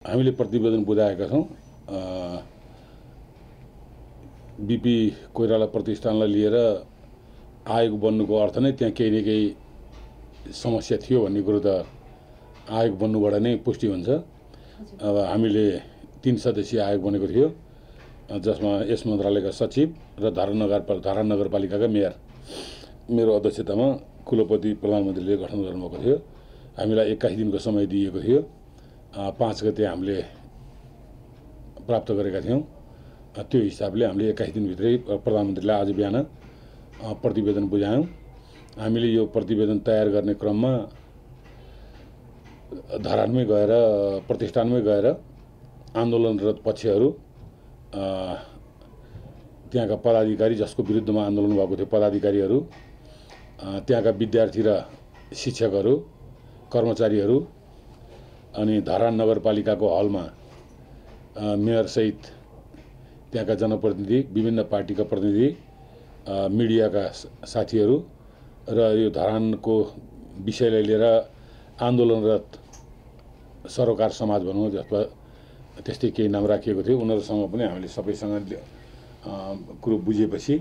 हामीले प्रतिवेदन बुझाएका छौँ। बिपी कोइराला प्रतिष्ठानलाई लिएर आयोग बन्नुको अर्थ नै त्यहाँ केही न केही समस्या थियो भन्ने कुरो त आयोग बन्नुबाट नै पुष्टि हुन्छ। अब हामीले तिन सदस्यीय आयोग बनेको थियो जसमा यस मन्त्रालयका सचिव र धारा नगर धारा नगरपालिकाका मेयर। मेरो अध्यक्षतामा कुलपति प्रधानमन्त्रीले गठन गर्नुभएको थियो। हामीलाई एक्काइस दिनको समय दिएको थियो। पाँच गते हामीले प्राप्त गरेका थियौँ। त्यो हिसाबले हामीले एक्काइस दिनभित्रै प्रधानमन्त्रीलाई आज बिहान प्रतिवेदन बुझायौँ। हामीले यो प्रतिवेदन तयार गर्ने क्रममा धरानमै गएर प्रतिष्ठानमै गएर आन्दोलनरत पक्षहरू त्यहाँका पदाधिकारी जसको विरुद्धमा आन्दोलन भएको थियो पदाधिकारीहरू त्यहाँका विद्यार्थी र शिक्षकहरू कर्मचारीहरू अनि धरान नगरपालिकाको हलमा मेयरसहित त्यहाँका जनप्रतिनिधि विभिन्न पार्टीका प्रतिनिधि मिडियाका साथीहरू र यो धरानको विषयलाई लिएर आन्दोलनरत सरोकार समाज भनौँ जसमा त्यस्तै केही नाम राखिएको थियो उनीहरूसँग पनि हामीले सबैसँग कुरो बुझेपछि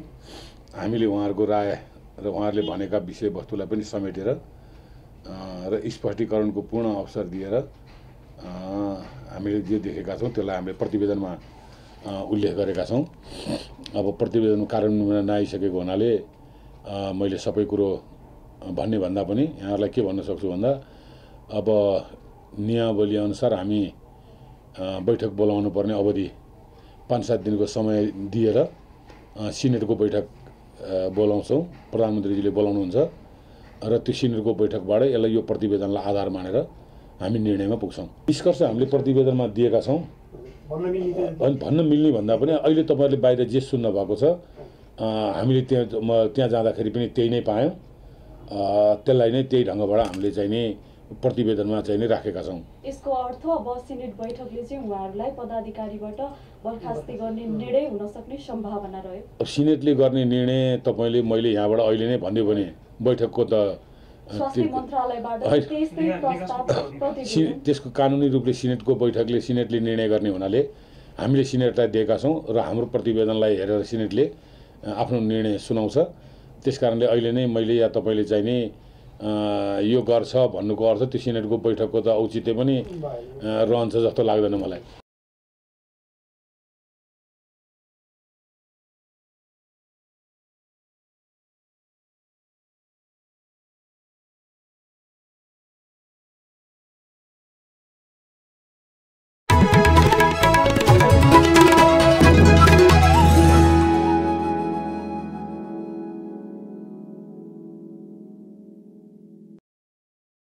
हामीले उहाँहरूको राय र उहाँहरूले भनेका विषयवस्तुलाई पनि समेटेर र स्पष्टीकरणको पूर्ण अवसर दिएर हामीले जे देखेका छौँ त्यसलाई हामीले प्रतिवेदनमा उल्लेख गरेका छौँ। अब प्रतिवेदन कार्यान्वयनमा नआइसकेको हुनाले मैले सबै कुरो भन्ने भन्दा पनि यहाँहरूलाई के भन्न सक्छु भन्दा अब नियमावली अनुसार हामी बैठक बोलाउनु पर्ने अवधि पाँच सात दिनको समय दिएर सिनेटको बैठक बोलाउँछौँ। प्रधानमन्त्रीजीले बोलाउनुहुन्छ। र त्यो सिनेटको बैठकबाट यसलाई यो प्रतिवेदनलाई आधार मानेर हामी निर्णयमा पुग्छौँ। निष्कर्ष हामीले प्रतिवेदनमा दिएका छौँ। अनि भन्न मिल्ने भन्दा पनि अहिले तपाईँहरूले बाहिर जे सुन्नु भएको छ हामीले त्यहाँ म त्यहाँ जाँदाखेरि पनि त्यही नै पायौँ। त्यसलाई नै त्यही ढङ्गबाट हामीले चाहिँ नि प्रतिवेदनमा चाहिँ नै राखेका छौँ। यसको अर्थ अब सिनेट बैठकले चाहिँ उहाँहरूलाई पदाधिकारीबाट बर्खास्ती गर्ने निर्णय हुन सक्ने सम्भावना रह्यो। सिनेटले गर्ने निर्णय तपाईँले मैले यहाँबाट अहिले नै भनिदियो भने बैठकको त त्यसको कानुनी रूपले सिनेटको बैठकले सिनेटले निर्णय गर्ने हुनाले हामीले सिनेटलाई दिएका छौँ र हाम्रो प्रतिवेदनलाई हेरेर सिनेटले आफ्नो निर्णय सुनाउँछ। त्यस कारणले अहिले नै मैले या तपाईँले चाहिँ नि अ, यो गर्छ भन्नुको अर्थ त्यो सिनेटको बैठकको त औचित्य पनि रहन्छ जस्तो लाग्दैन मलाई।